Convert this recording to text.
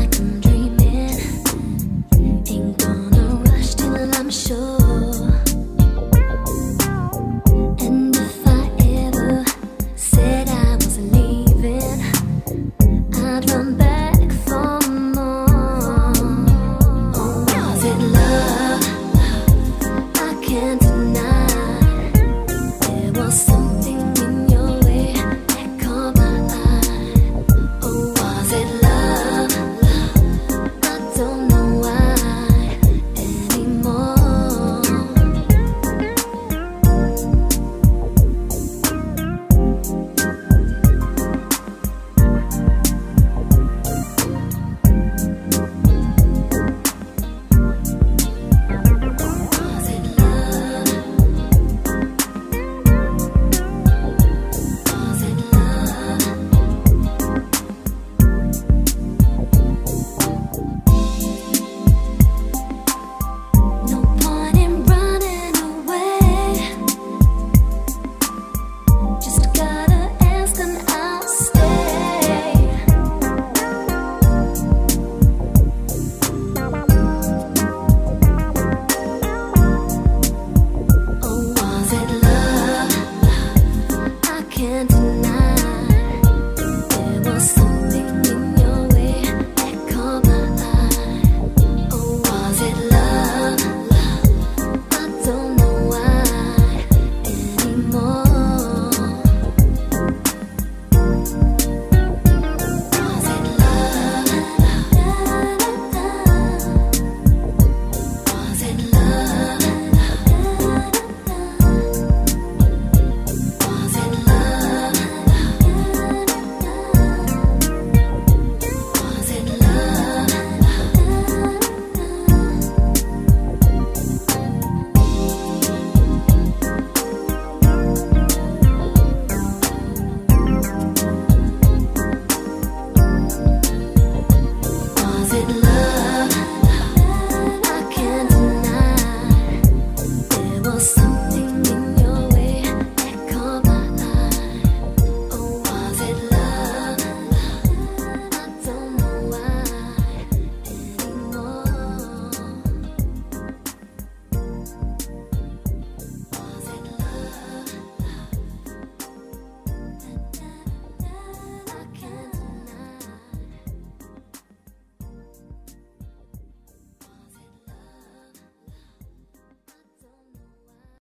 Like. can